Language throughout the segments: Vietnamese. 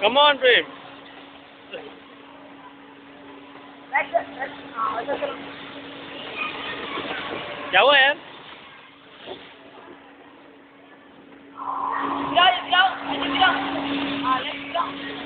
Come on, babe. जाओ go. Let's go.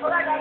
Hola,